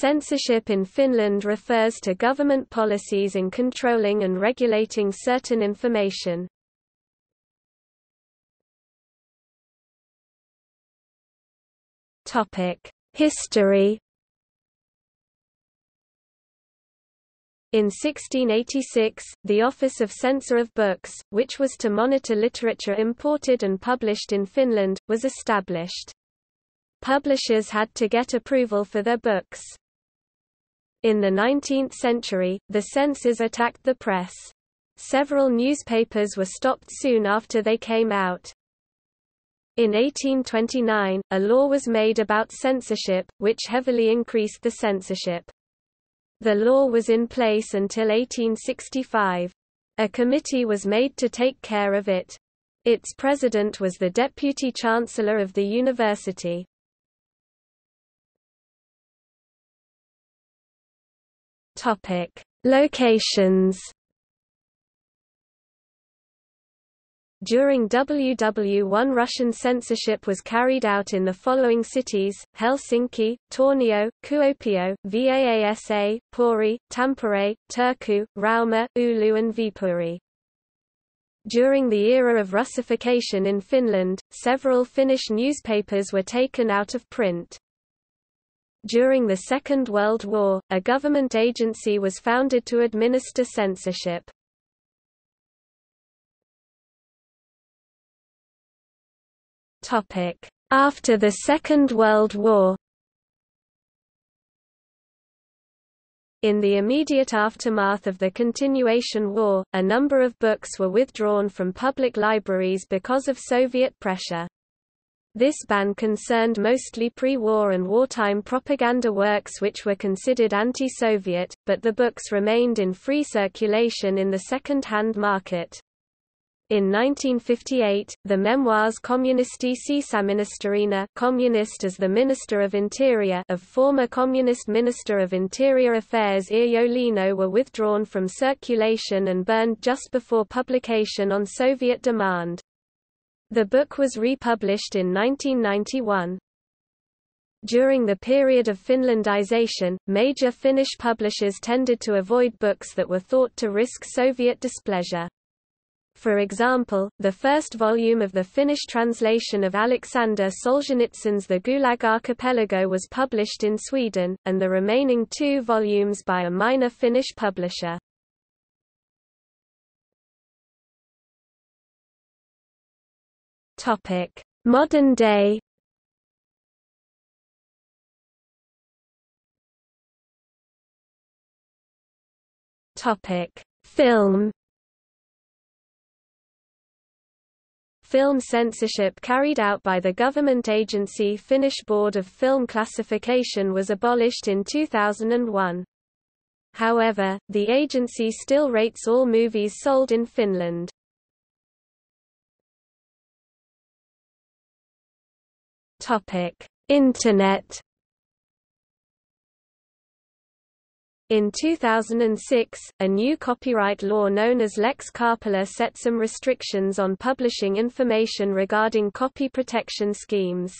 Censorship in Finland refers to government policies in controlling and regulating certain information. History In 1686, the Office of Censor of Books, which was to monitor literature imported and published in Finland, was established. Publishers had to get approval for their books. In the 19th century, the censors attacked the press. Several newspapers were stopped soon after they came out. In 1829, a law was made about censorship, which heavily increased the censorship. The law was in place until 1865. A committee was made to take care of it. Its president was the deputy chancellor of the university. Topic: Locations. During WW1 Russian censorship was carried out in the following cities, Helsinki, Tornio, Kuopio, Vaasa, Pori, Tampere, Turku, Rauma, Oulu and Viipuri. During the era of Russification in Finland, several Finnish newspapers were taken out of print. During the Second World War, a government agency was founded to administer censorship. After the Second World War In the immediate aftermath of the Continuation War, a number of books were withdrawn from public libraries because of Soviet pressure. This ban concerned mostly pre-war and wartime propaganda works which were considered anti-Soviet, but the books remained in free circulation in the second-hand market. In 1958, the memoirs Kommunisti sisäministerinä communist as the Minister of Interior of former Communist Minister of Interior Affairs Leino were withdrawn from circulation and burned just before publication on Soviet demand. The book was republished in 1991. During the period of Finlandization, major Finnish publishers tended to avoid books that were thought to risk Soviet displeasure. For example, the first volume of the Finnish translation of Alexander Solzhenitsyn's The Gulag Archipelago was published in Sweden, and the remaining two volumes by a minor Finnish publisher. Topic: Modern day. Topic: Film. Film censorship carried out by the government agency Finnish Board of Film Classification was abolished in 2001. However, the agency still rates all movies sold in Finland. Topic: Internet. In 2006, a new copyright law known as Lex Karpela set some restrictions on publishing information regarding copy protection schemes.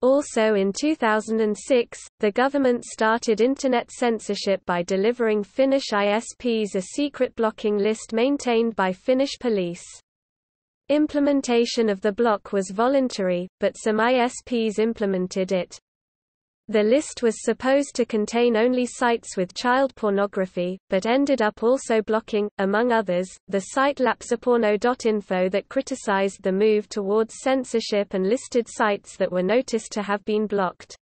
Also in 2006, the government started Internet censorship by delivering Finnish ISPs a secret blocking list maintained by Finnish police. Implementation of the block was voluntary, but some ISPs implemented it. The list was supposed to contain only sites with child pornography, but ended up also blocking, among others, the site lapsiporno.info that criticized the move towards censorship and listed sites that were noticed to have been blocked.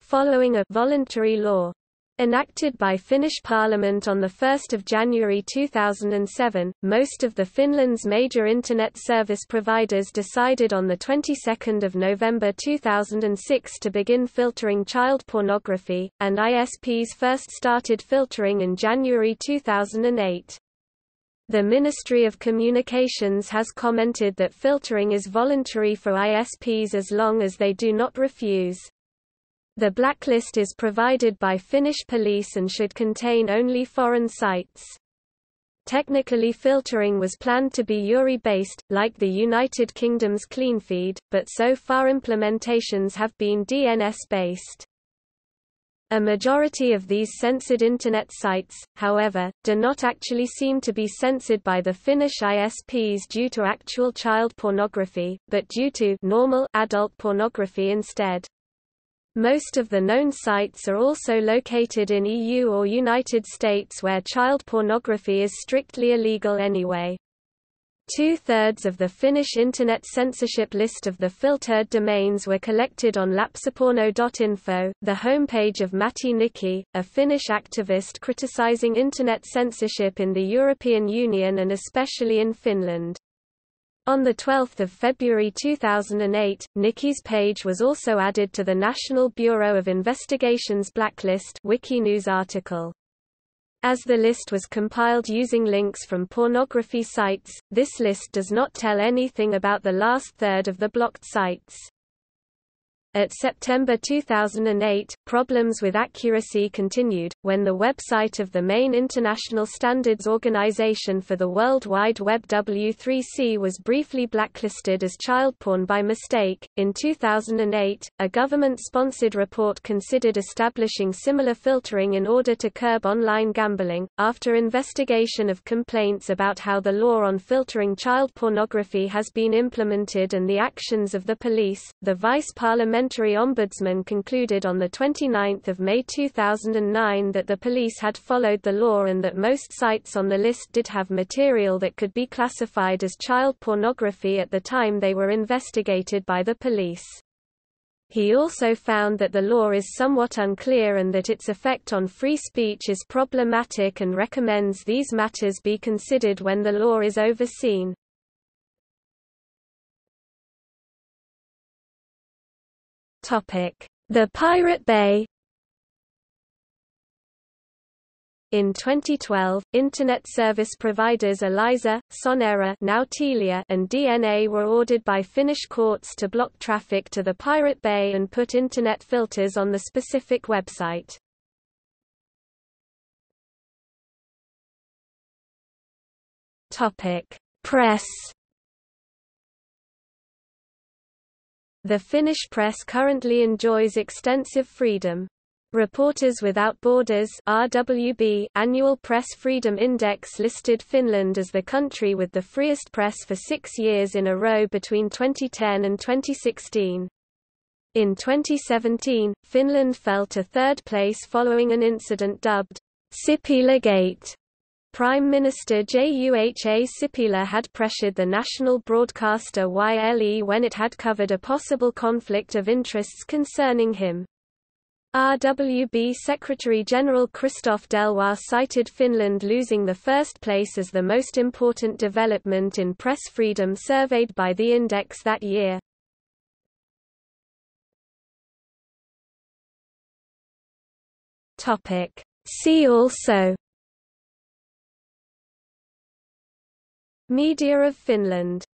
Following a voluntary law, Enacted by Finnish Parliament on 1 January 2007, most of the Finland's major Internet service providers decided on the 22nd of November 2006 to begin filtering child pornography, and ISPs first started filtering in January 2008. The Ministry of Communications has commented that filtering is voluntary for ISPs as long as they do not refuse. The blacklist is provided by Finnish police and should contain only foreign sites. Technically filtering was planned to be URI-based, like the United Kingdom's CleanFeed, but so far implementations have been DNS-based. A majority of these censored Internet sites, however, do not actually seem to be censored by the Finnish ISPs due to actual child pornography, but due to normal adult pornography instead. Most of the known sites are also located in EU or United States where child pornography is strictly illegal anyway. Two-thirds of the Finnish Internet censorship list of the filtered domains were collected on lapsiporno.info, the homepage of Matti Nikki, a Finnish activist criticizing Internet censorship in the European Union and especially in Finland. On 12 February 2008, Nikki's page was also added to the National Bureau of Investigation's blacklist Wikinews article. As the list was compiled using links from pornography sites, this list does not tell anything about the last third of the blocked sites. At September 2008, problems with accuracy continued, when the website of the main international standards organization for the World Wide Web W3C was briefly blacklisted as child porn by mistake. In 2008, a government sponsored report considered establishing similar filtering in order to curb online gambling. After investigation of complaints about how the law on filtering child pornography has been implemented and the actions of the police, the Vice Parliament Parliamentary Ombudsman concluded on 29 May 2009 that the police had followed the law and that most sites on the list did have material that could be classified as child pornography at the time they were investigated by the police. He also found that the law is somewhat unclear and that its effect on free speech is problematic and recommends these matters be considered when the law is overseen. The Pirate Bay. In 2012, Internet service providers Elisa, Sonera now Telia and DNA were ordered by Finnish courts to block traffic to the Pirate Bay and put Internet filters on the specific website. Press The Finnish press currently enjoys extensive freedom. Reporters Without Borders RWB annual Press Freedom Index listed Finland as the country with the freest press for six years in a row between 2010 and 2016. In 2017, Finland fell to third place following an incident dubbed Sipilä Gate Prime Minister Juha Sipilä had pressured the national broadcaster YLE when it had covered a possible conflict of interests concerning him. RWB Secretary-General Christophe Deloire cited Finland losing the first place as the most important development in press freedom surveyed by the index that year. See also Media of Finland